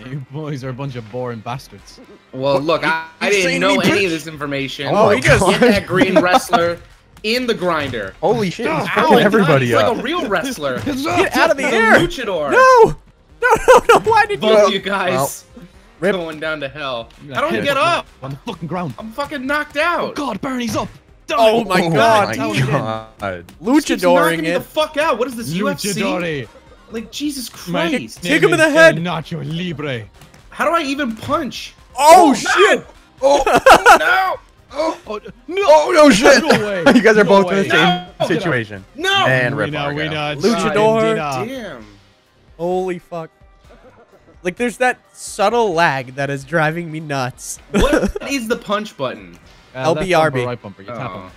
Yeah, you boys are a bunch of boring bastards. Well, look, I, I didn't know any of this information. Oh, he just- Get that green wrestler in the grinder. Holy shit, he's Ow, fucking everybody God, he's up. like a real wrestler. Get out of the air! luchador. No! No, no, no! Why did Both you? you guys Rip. going down to hell. You're I don't get up. on the fucking ground. I'm fucking knocked Oh out. God, Bernie's up. Oh my Oh god! my Tell him again. god. Keeps Luchadoring me the fuck out. What is this UFC? Luchadori. Like Jesus Christ. Kick him in the head. El Nacho Libre. How do I even punch? Oh, no! shit! No! Oh, no. Oh no shit! No way. you guys are No both in the way. same No! situation. No! And Rip Winner, Argo. winner, Luchador. Argentina. Damn. Holy fuck! Like, there's that subtle lag that is driving me nuts. What is the punch button? Uh, LBRB. bumper, right bumper. You tap Oh. him.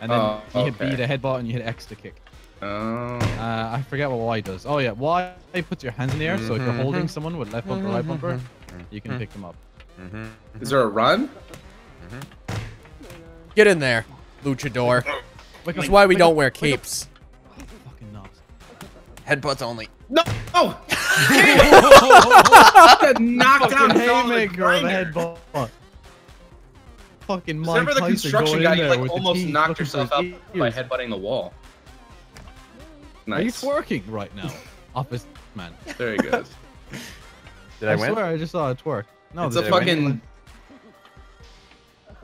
And then Oh, you hit okay. B to headbutt and you hit X to kick. Oh. Uh, I forget what Y does. Oh yeah, Y puts your hands in the air, so if you're holding someone with left bumper, right bumper, you can pick them up. Mhm. Is there a run? Get in there, Luchador. Wake That's up, why we wake don't up, wear wake capes. Fucking knobs. Headbutts only. No! Oh! Got knocked out Fucking and on the haymaker of a headbutt. Fucking Mike Remember the Tyson construction going guy, in you like with the almost knocked looking for yourself out his by ears. headbutting the wall. Are you twerking right now? Office man. Very good. Did I, I win? swear I just saw a twerk. No, it's a fucking.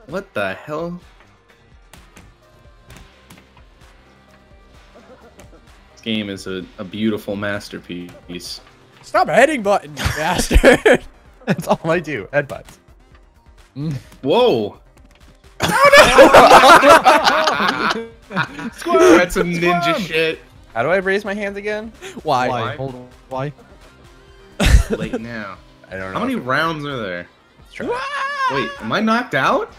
What the hell? This game is a, a beautiful masterpiece. Stop hitting button, bastard. That's all I do. Headbutts. Mm. Whoa! Oh, Squirm! That's some ninja Squirm! shit. How do I raise my hands again? Why? Why? Why? Hold on. Why? Late now. I don't know. How many rounds are there? it's try. Wait, am I knocked out?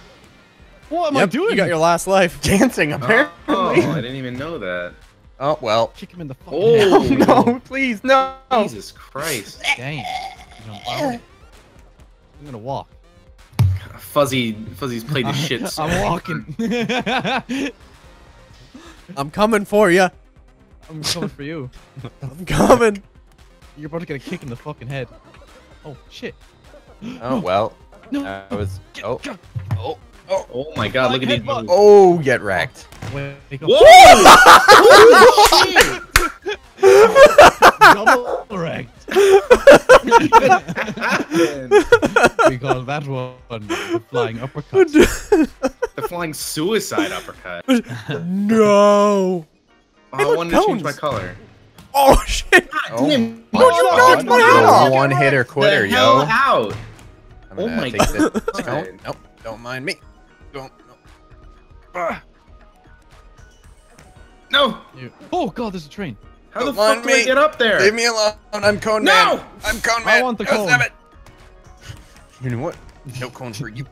What am I doing? you got your last life. Dancing Oh, apparently. oh, I didn't even know that. Oh well. Kick him in the fucking Oh. head. no, please, no. Jesus Christ. Damn. I'm gonna walk. Fuzzy, Fuzzy's played the shit. so- I'm walking. I'm coming for you. I'm coming for you. I'm coming. You're about to get a kick in the fucking head. Oh shit. Oh well. No. I was. Oh. oh. Oh. Oh my god, look at these moves. Oh, get wrecked. Wake up. Whoa! Holy shit! Double wrecked. happened? we call that one the flying uppercut. The flying suicide uppercut. Oh, no. I look, wanted to change my color. Oh shit. Oh. Damn, No, you knocked my head off. One hitter quitter, the hell yo. out. I'm Oh gonna my take God. this. Don't, nope, don't mind me. Don't. No. No! Oh god, there's a train. How the Don't fuck mind do I me. get up there? Leave me alone. I'm cone No! man. I'm cone I man. want the cone. stop it. You know what? No cones for you.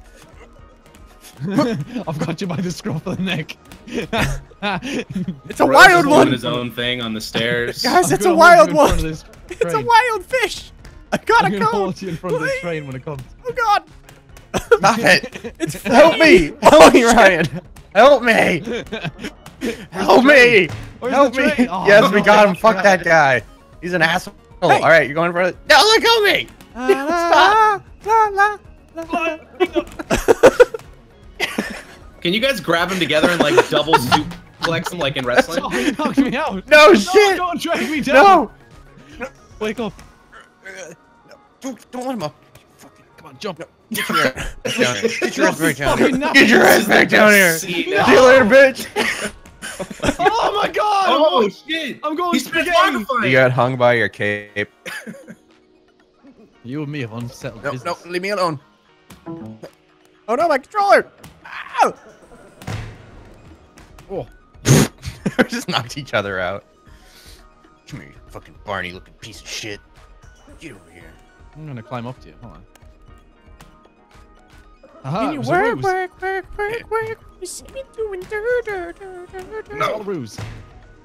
I've got you by the scruff of the neck. It's a Rose wild is doing one. his own thing on the stairs. Guys, I'm it's a wild you in front one. It's a wild fish. I got I'm a gonna cone. hold you in front of this train when it comes. Oh god. Stop it. It's Help me. Help me, Ryan. Help me. Help me. Help me. Oh, yes, no. we got him. Fuck that guy. He's an asshole. Hey. All right, you're going for it. No, look, help me. Stop. La, la, la, Can you guys grab him together and like double suplex him like in That's wrestling? all he knocked me out. No, No, shit. don't drag me down. No. Wake up. Don't, don't let him up. Fucking Come on, jump. get your ass down here. Get your ass back down here. knock Get your me ass back down here. See See you later, bitch. Oh my god! Oh shit! I'm going He's spaghetti. spaghetti. You got hung by your cape. You and me have unsettled No, no, business. leave me alone. Oh no, my controller. Ow. Oh, we just knocked each other out. Come here, you fucking Barney looking piece of shit. Get over here. I'm gonna climb up to you. Hold on. Aha, Can you was work, ruse. work, work, work, work? You see me doing dur, dur, dur, dur, dur. It was a ruse.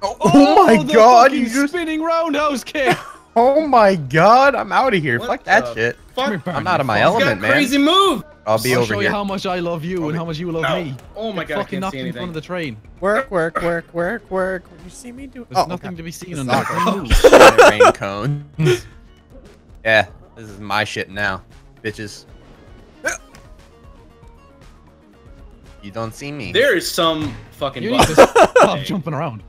Oh, oh, oh my god, fucking you just. spinning roundhouse kick. Oh my god, I'm out of here. What Fuck that shit. Fuck. Here, I'm out of my Barney. He's got a element, man. crazy move. I'll be I'll over show here. you how much I love you and how much you love No. me. Oh my Get god, I fucking can't knocked see in front of the train. Work, work, work, work, work. You see me do? There's Oh, nothing okay. to be seen on Stop. that. Rain cones. Yeah, This is my shit now, bitches. You don't see me. There is some fucking. You need to stop jumping around.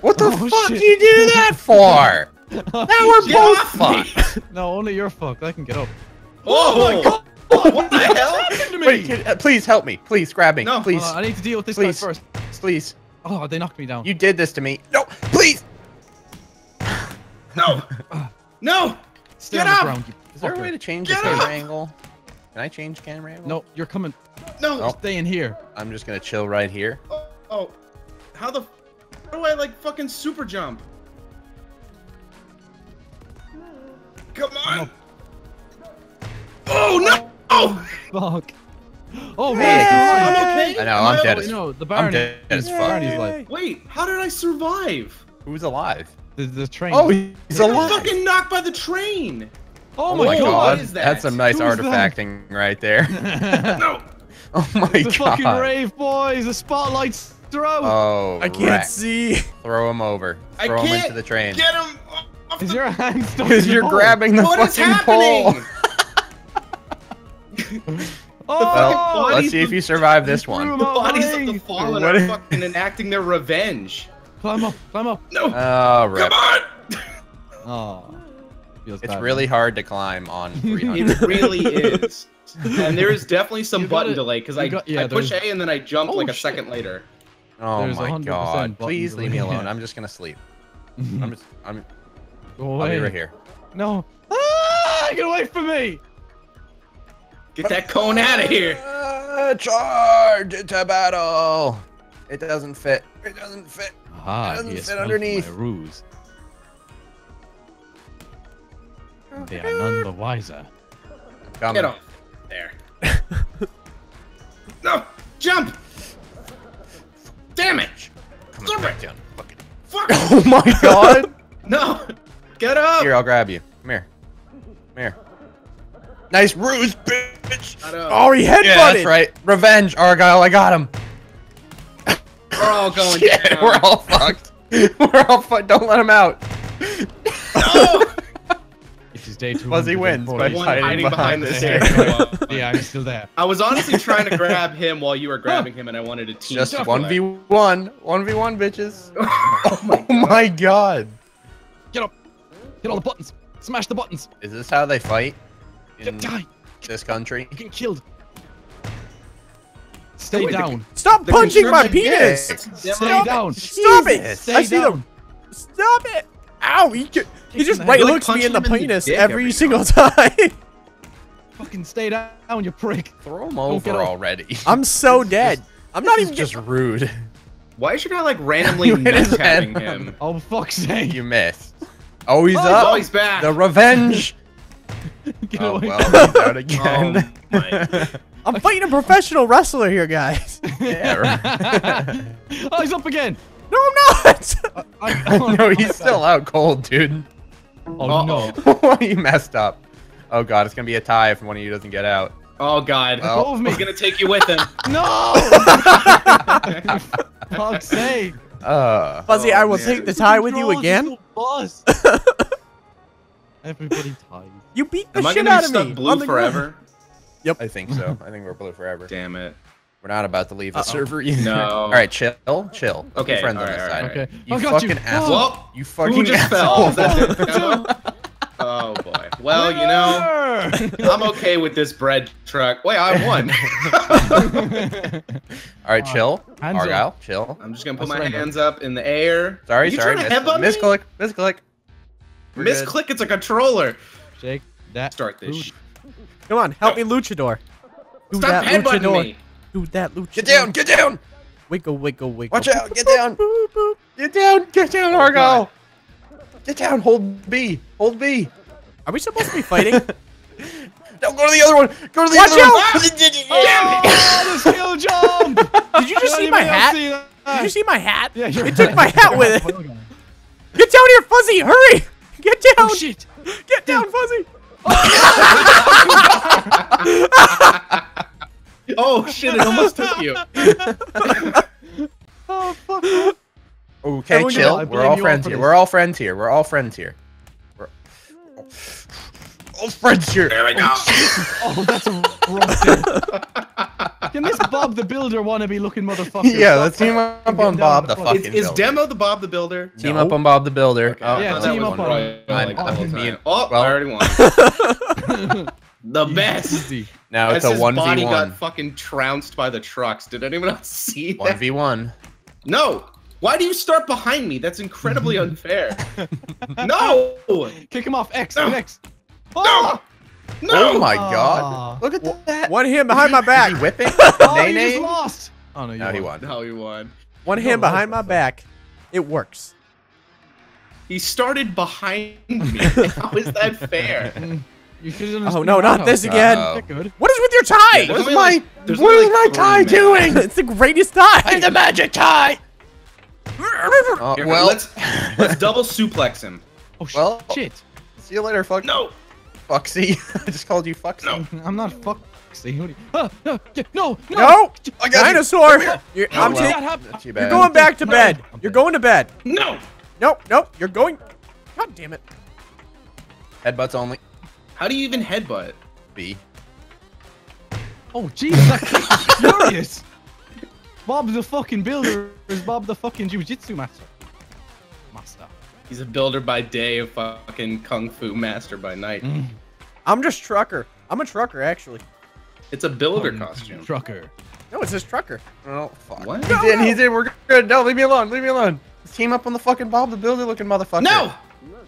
What the Oh, fuck shit. you do that for? now we're Get both fucked. No, only you're fucked. I can get up. Oh, oh my God. What the hell happened to me? Wait, can- uh, please help me. Please grab me. No. please, Uh, I need to deal with this Please. guy first. please. Oh, they knocked me down. You did this to me. No, please. No! No! Stay Get on the up! ground, Is there a way to change the camera up! angle? Can I change camera angle? No, you're coming. No! Oh. Stay in here. I'm just gonna chill right here. Oh, oh. how the? How do I like fucking super jump? Come on! Oh no! Oh! Fuck. Oh, Hey. right. I'm okay. I know, I'm I dead okay? as No, the Baron I'm Barney. dead as fuck. Barney's like Wait, how did I survive? Who's alive? the, the train. Oh, he's I alive. fucking knocked by the train. oh Oh my my God. god, What is that? that's some nice Who's that? right there. No! Oh my the god. fucking rave boys. The spotlights throw. Oh, I can't wreck. see. Throw him over. I Throw him can't into the train. Get him! Is the- your hand stuck? Because in you're grabbing the What is fucking pole. happening? Oh, Well, let's see if you survive this one. The bodies of the fallen What are is- fucking enacting their revenge. Climb up, climb up. No! Oh, Come on! Oh, feels It's bad, really man. hard to climb on 300. It really is. And there is definitely some You button gotta- delay because I, got- yeah, I push there's- A and then I jump Oh, like a shit. second later. Oh There's my god. button Please leave me delay. alone. I'm just gonna sleep. I'm just I'm Go I'll be right here. No. Ah, get away from me! Get that cone out of here! Uh, charge into battle. It doesn't fit. It doesn't fit. Ah, doesn't he has fit underneath. My ruse. They are none the wiser. Come. Get off. There. no! Jump! Damn it! Come Stop back it. down. Fucking. Fuck! Oh my god. No! Get up! here, I'll grab you. Come here. Come here. Nice ruse, bitch. Oh, he headbutted. Yeah, that's right. Revenge, Argyle. I got him. We're all going Shit, down. we're all fucked. We're all fucked. Don't let him out. No! It is day two. Fuzzy wins by One hiding hiding behind behind the the stairs. stairs. yeah, I'm still there. I was honestly trying to grab him while you were grabbing him, and I wanted to team. Just one v one, One v one, bitches. oh my Oh my god. Get up! Hit all the buttons! Smash the buttons! Is this how they fight in die! this country? You're getting killed! Stay Wait, the- down! Stop The punching my penis! Stay Stop down! Stop it! Stay I see down! them. Stop it! Ow! He, ju- he just right head. Like looks me in the punching him in the penis every every single time. Fucking stay down, you prick! Throw him Don't over already. I'm so dead. I'm not even just just. rude. Why is your guy like randomly You hit his nut tapping head. him? Oh, fuck's sake! You missed. Oh, he's Oh, up. Oh, he's back. The revenge. Get oh away well, out again. Oh. I'm fighting a professional wrestler here, guys. yeah, right. oh, he's up again! No, I'm not. I, oh, no, he's still out cold, dude. Oh no! Uh-oh. you messed up. Oh god, it's gonna be a tie if one of you doesn't get out. Oh god. Well- Above me! He's gonna take you with him. No! Fuck's sake! Uh, Fuzzy, Oh, I will man. take the tie with you again. is boss. Everybody ties. You beat the Am I shit gonna out be of stuck me. blue on the ground. forever? Yep. I think so. I think we're blue forever. Damn it. We're not about to leave the Uh-oh. server either. No. All right, chill, chill. Let's be Okay, friends on alright, this alright, side. Okay. You I got fucking you. asshole. Well, you fucking Who just fell? asshole. Is that it? Oh boy. Well, you know, I'm okay with this bread truck. Wait, I won. All right, uh, chill. Hands up. Argyle, chill. I'm just gonna put I my hands up in the air. Sorry, you sorry. trying to Miss, headbutt me? misclick, misclick. We're Miss good. click. It's a controller. Shake that. Start this. food. Come on, help me, luchador. Do Stop that, luchador. me. Do that, luchador. Get down, get down, Wiggle, wiggle, wiggle. Watch out, get down. Boop, boop. get down, get down, Argyle. Get down, hold B, hold B. Are we supposed to be fighting? No, go to the other one. Go to the Watch other out! one. Oh, the skill jump! Did you just see my hat? see? Did you see my hat? Yeah, your It took my hat with it. Get down here, Fuzzy! Hurry! Get down! Oh shit! Get down, Fuzzy! Oh shit! It almost took you. Oh fuck! Okay, Everyone chill. I We're blame all you all friends here. We're all friends here. We're all friends here. We're... Oh, Fred's here. There we go. Oh, oh that's a rough Can this Bob the Builder wannabe looking motherfucker? Yeah, let's team up on down Bob the the fuck- Is, fucking is. Demo the Bob the Builder? Team up on Bob the Builder. Okay. Oh, Yeah, I team up on- Roy- I'm- like, I'm being- Oh, well- I already won. the best. Easy. Now As it's a his one body v got fucking trounced by the trucks. Did anyone else see One that? v one. No. Why do you start behind me? That's incredibly unfair. no. Kick him off. X. No. X. No. Ah! No. Oh my Aw. god! Look at that. One hand behind my back. Is he whipping? Oh, Nay you nay. just lost. Oh no, you No, he won. won. No, he won. One No, hand behind my back. It works. He started behind me. How is that fair? Mm, You should have done Oh no, not this again. Uh-oh. Good. What is with your tie? There's What's my like- there's what only is like my tie three doing? it's the greatest tie. the magic tie. Oh, Here, well, let's let's double suplex him. Oh Well- shit. see you later, fuck. No. Foxy. I just called you Foxy. No. I'm not fuck. See, what do you- Ah, yeah, no, no, No, I got you. dinosaur. Come. You're, How I'm did ta- that happen? You're going back to No. bed. You're going to bed. No. Nope, nope. You're going. God damn it. Headbutts only. How do you even headbutt? B. Oh jeez, that kick furious. Bob the fucking builder is Bob the fucking jujitsu master. Master. He's a builder by day, a fucking kung fu master by night. Mm. I'm just trucker. I'm a trucker, actually. It's a builder Fucking costume. Trucker. No, it's says trucker. Oh fuck. What? He's in. He's in. We're good. No, leave me alone. Leave me alone. Let's team up on the fucking Bob the Builder looking motherfucker. No!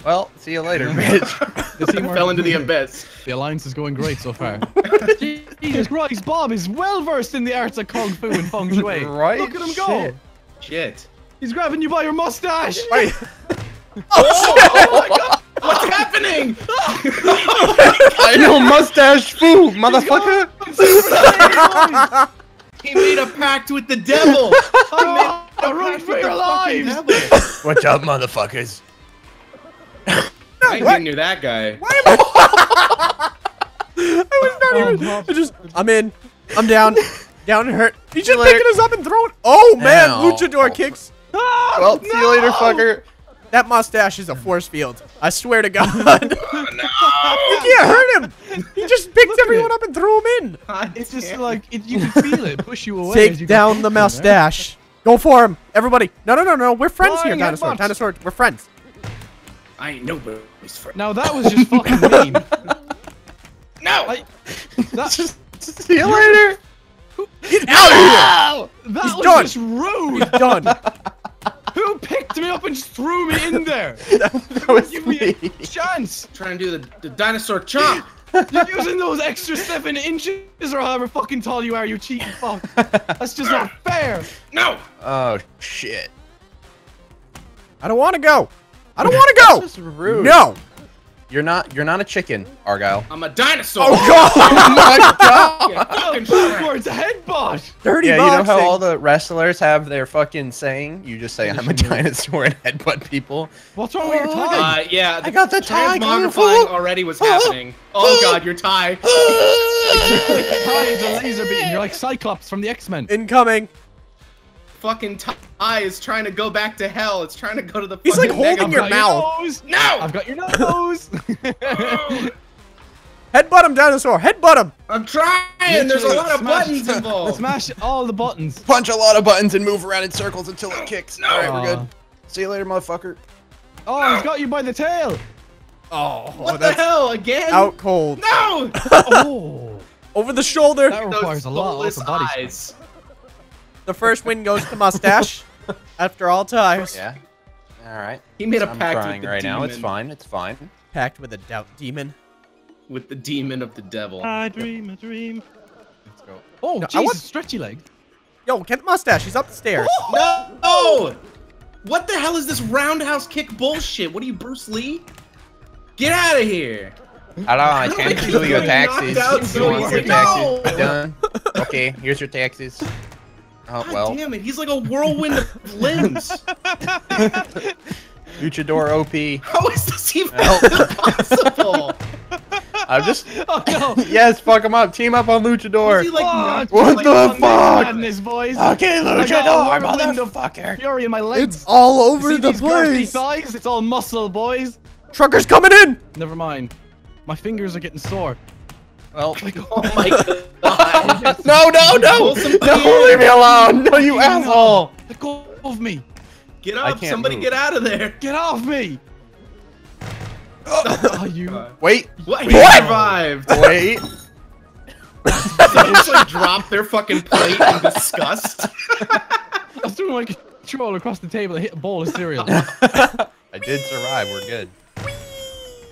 Well, see you later, bitch. The teamwork- Fell into the abyss. The alliance is going great so far. Jesus Christ, Bob is well versed in the arts of kung fu and feng shui. Right? Look at him go. Shit. Shit. He's grabbing you by your mustache. Wait. Oh, oh my god! What's happening? I know mustache fu, motherfucker. He made a pact with the devil. He made Oh, run for your lives. What's up, motherfuckers? I didn't near that guy. I was not Oh, even. Bob. I just. I'm in. I'm down. down and hurt. He's just later. picking us up and throwing. Oh man, Ow. luchador kicks. Ah, Well, see you later, fucker. That mustache is a force field. I swear to God. Oh, you can't hurt him. He just picked Look everyone up and threw him in. God It's just like it, you can feel it push you away. as you Take down the closer, right? mustache. Go for him, everybody. No, no, no, no. We're friends here, Flying dinosaur. headbutts. Dinosaur, we're friends. I ain't nobody's friend. Now that was just fucking mean. No! I, that, See you later. Get out of that He's was done. just rude. of here. Done. Me up and just threw me in there? That was Give me me. a chance. Trying to do the, the dinosaur chomp. You're using those extra seven inches or however fucking tall you are, you cheating fuck. That's just not fair. No! Oh shit. I don't want to go. I don't want to go. That's rude. No. You're not. You're not a chicken, Argyle. I'm a dinosaur. Oh God. oh my god. Fucking Shrek. Backwards headbutt. Dirty Yeah, you know how all the wrestlers have their fucking saying? You just say, I'm a dinosaur and headbutt people. What's wrong with your tie? Uh, yeah, the I got the tie, Kung transmogrifying already was happening. Oh god, your tie. tie is a laser beam. You're like Cyclops from the X-Men. Incoming. Fucking tie is trying to go back to hell. It's trying to go to the He's like fucking holding your mouth. got nose. No! I've got your nose. Headbutt him, dinosaur. Headbutt him. I'm trying! There's a lot of smash- buttons involved! Smash all the buttons. Punch a lot of buttons and move around in circles until it kicks. No. Alright, we're good. See you later, motherfucker. Oh, he's got you by the tail. Oh, What the hell? Again? out cold. No! Oh, Over the shoulder. that requires Those a lot soulless of body. strength. eyes. The first win goes to mustache. After all ties. Yeah. Alright. He made a I'm pact crying with the right demon. now. It's fine. It's fine. Packed with a doubt demon. With the demon of the devil. I dream a dream. Let's go. Oh, No, I Jesus, want- stretchy leg. Yo, get the mustache. He's up the stairs. Oh, no! What the hell is this roundhouse kick bullshit? What are you, Bruce Lee? Get out of here! I How can't do I do keep your taxes. knocked You so want your taxes No! done? Okay, here's your taxes. Oh, God well. damn it, he's like a whirlwind of limbs. Luchador OP. How is this even Help. possible? I'm just. Oh no. yes, fuck him up. Team up on Is Luchador. he like Oh, knocked- What like, the on fuck? Madness, boys. Okay, I got a Luchador, whirlwind motherfucker. Fury in my legs. It's all You over see the these place. thighs? It's all muscle, boys. Trucker's coming in. Never mind. My fingers are getting sore. Well, Oh my god. no, no, no, no, leave me alone. No, you No. asshole. Let go of me. Get I up! Somebody move. get out of there! Get off me. Oh, you. What? Wait, He What? survived. wait. They just like dropped their fucking plate in disgust. I was throwing my controller across the table and hit a bowl of cereal. I did survive. We're good.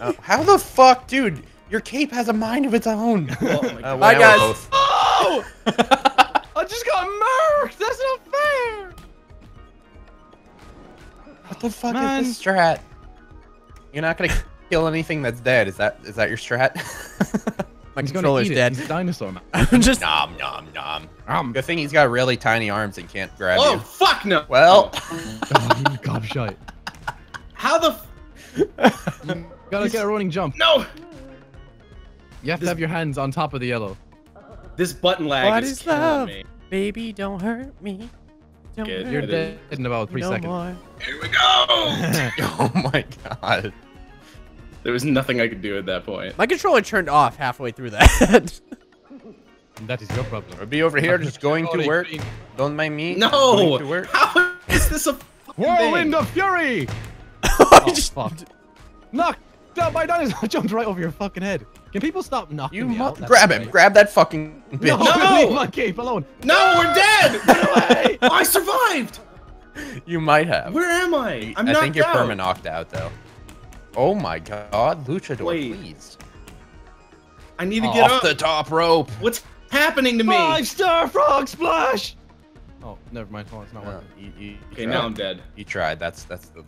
Oh, how the fuck, dude? Your cape has a mind of its own. Oh my Uh, well, Bye, guys. both- oh! I just got murked. That's not fair. What the fuck Man. is this strat? You're not gonna kill anything that's dead. Is that is that your strat? My He's gonna controller's eat it. dead. He's a dinosaur man. I'm just. nom nom nom. Um, Good thing he's got really tiny arms and can't grab Oh you. fuck no! Well, oh, you gobshite. How the? F- Gotta get a running jump. no! You have to have your hands on top of the yellow. This button lag What is, is killing love? me. Baby, don't hurt me. Don't Good. hurt You're It me dead in about three no seconds. more. Here we go. oh my god. there was nothing I could do at that point. My controller turned off halfway through that. that is your problem. I'll be over here just going to work. Don't mind me. No! Going to work. How is this a fucking Whirlwind thing? of fury! Oh, I Oh, just- fuck. Knock! Down my dinosaur jumped right over your fucking head. Can people stop knocking You me mu- out? That's grab him. great. Grab that fucking No, bitch. No! leave my cape alone. No, we're dead! Run away! I survived! You might have. Where am I? I'm I knocked think you're out. perma knocked out though. Oh my god, Luchador, Wait. please. I need to get Off up. the top rope. What's happening to me? Five star frog splash! Oh, never mind. Oh, it's not No, working. you, you, Okay, you now tried. I'm dead. You tried. That's that's the.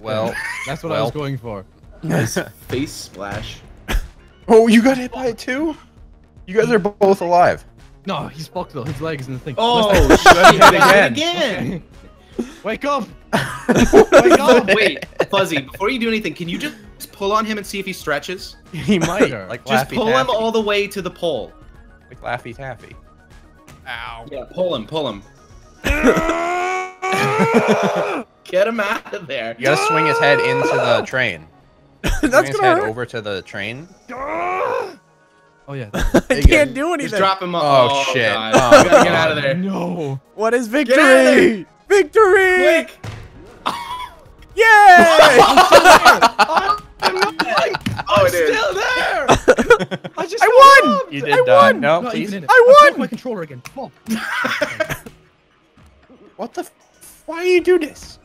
Well. That's what I was well. going for. Nice face splash. oh, you got hit by it too. You guys are both alive. No, he's fucked though. His leg is in the thing. Oh, shit, hit again. again. again. Wake up! Wake up! Wait, Fuzzy, before you do anything, can you just pull on him and see if he stretches? he might. Sure. Like Just Laffy pull Taffy. him all the way to the pole. Like Laffy Taffy. Ow. Yeah, pull him, pull him. Get him out of there. You gotta swing his head into the train. Swing That's gonna head hurt. over to the train. Oh yeah. I can't do anything. Just drop him. Oh, oh, shit. God. Oh, we gotta get out of there. No. What is out of victory? Victory! Quick! Yay! I'm, I'm, I'm, Oh, it is. still there. I just I won! robbed. You did I die. won! No, Not please. even in it. I won! my controller again. Fuck. What the? F- Why do you do this?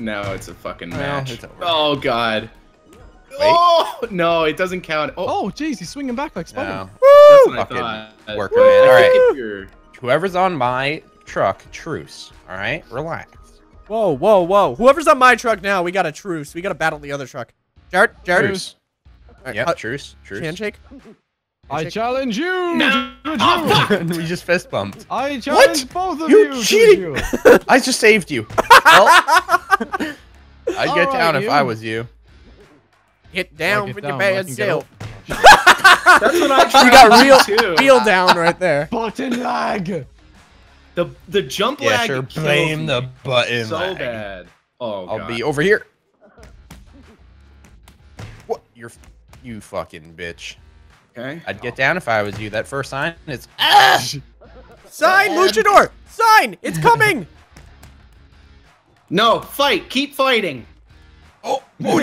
No, it's a fucking Well, match. it's over. Oh god. Oh no, it doesn't count. Oh, Oh, jeez, he's swinging back like Spider. No. that's what I fucking thought. work, I man. All right. Whoever's on my truck, truce. All right, relax. Whoa, whoa, whoa. Whoever's on my truck now, we got a truce. We got to battle the other truck. Jared, Jared. Truce. Alright, Yep, uh, truce. Truce. handshake. I challenge you. No. to a Oh, duel. we just fist bumped. I challenge both of You you. to a cheating! I just saved you. Well, I'd get Alright, down if you. I was you. Get down get with down, your I bad self. That's what I You got real, too. feel down right there. Button lag. The the jump Yeah, lag sure. kills Blame the button. so lag. bad. Oh I'll god. be over here. What? You're, you fucking bitch. okay. I'd get down if I was you. That first sign, it's ah! Sign, Luchador! Sign! It's coming! No, fight. Keep fighting. oh, oh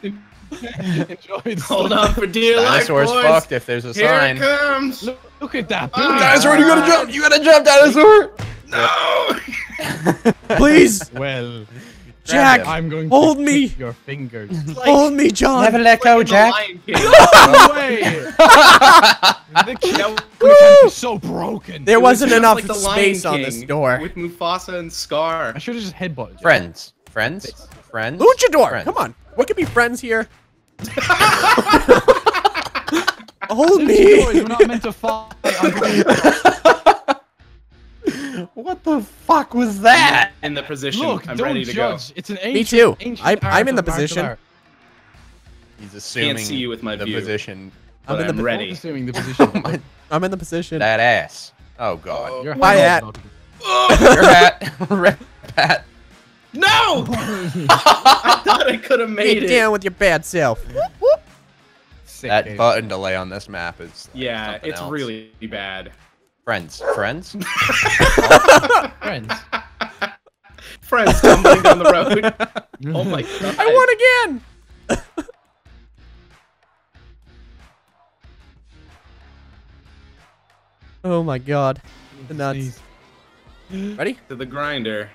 shit. Enjoy the Hold on for dear life, Dinosaur's boys. fucked if there's a Here sign. it comes. Look, look at that. Ah. Booty. Dinosaur, you gotta jump! You gotta jump, dinosaur! No. Please! Well, Jack! I'm going to Hold to me. your fingers. Like- Hold me, John! Never let like go, in the Jack. Lion King. No way. the kick mechanic is so broken. There It was wasn't just enough like the space on this door. With Mufasa and Scar. I should have just headbutted. you. Friends. Friends. Friends. Luchador! Friends. Come on. What could be friends here? Hold Luchadors me! were not meant to fight. What the fuck was that? In the position. Look, I'm don't ready to judge. It's an ancient. Me too. ancient I'm- I'm in the position. art. He's assuming see you with my the view. position. go. I'm But in I'm the I'm ready. assuming the position. Oh my- I'm in the position. that ass. Oh god. Your My head hat. is Your hat. Red hat. No! I thought I could have made Get it. down with your bad self. Sick That game. button delay on this map is. like Yeah, it's else. really bad. friends. Friends. Friends. Friends tumbling down the road. Oh my god. I won again. oh my god. The nuts. Ready? To the grinder.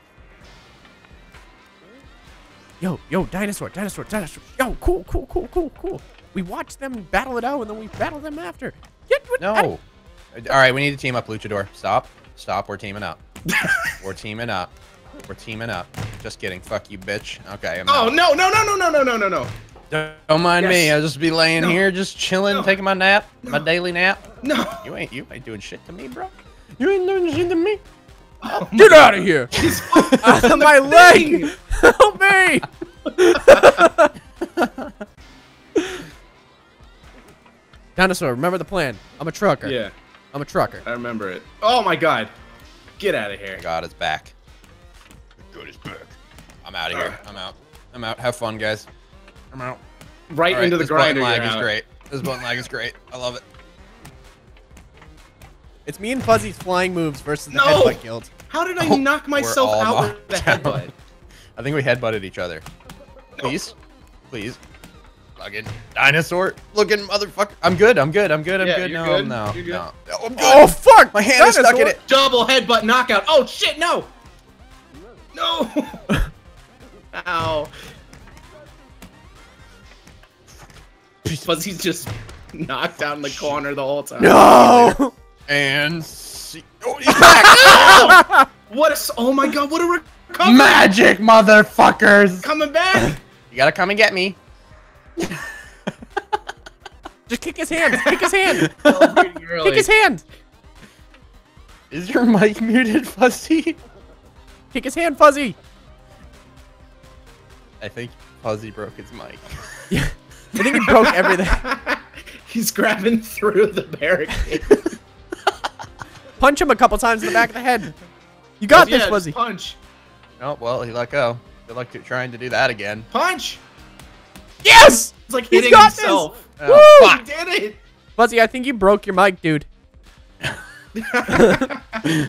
Yo, yo, dinosaur, dinosaur, dinosaur. Yo, cool, cool, cool, cool, cool. We watch them battle it out and then we battle them after. Get what? No. Uh, all right, we need to team up, Luchador. Stop. Stop. We're teaming up. We're teaming up. We're teaming up. Just kidding. Fuck you, bitch. Okay. I'm Oh no no no no no no no no no Don't- Don't mind me. I'll just be laying No. here, just chilling, No. taking my nap, my daily nap. no! You ain't, you ain't doing shit to me, bro. You ain't doing shit to me. Oh Get out of here! He's Ah, my leg! Help me! Dinosaur, remember the plan. I'm a trucker. Yeah, I'm a trucker. I remember it. Oh my god! Get out of here! God is back. God is back. I'm out of here. I'm out. I'm out. Have fun, guys. I'm out. Right All right, into the grinder. this button grinder. lag is out. great. This button lag is great. I love it. It's me and Fuzzy's flying moves versus the No! Headbutt Guild. How did I Oh, knock myself out with the headbutt? I think we headbutted each other. Please, please. Fucking dinosaur looking motherfucker. I'm good. I'm good. I'm good. I'm Yeah, good. No, good, no, good. no. Oh, Oh, fuck! My hand is stuck in it. Double headbutt knockout. Oh shit! No! No! Ow! Fuzzy's just knocked out in the corner the whole time. No! And see. Oh, he's back. Oh! What a s- oh my god! What a recovery! Magic, motherfuckers. Coming back! You gotta come and get me. Just kick his hand. Kick his hand. Oh. Kick his hand. Is your mic muted, Fuzzy? Kick his hand, Fuzzy. I think Fuzzy broke his mic. Yeah. I think he broke everything. He's grabbing through the barricade. Punch him a couple times in the back of the head. You got yeah, this, just Fuzzy. Punch! Oh well, he let go. Good luck trying to do that again. Punch! Yes! It's like He's hitting got himself. Oh, He did it! Fuzzy, I think you broke your mic, dude.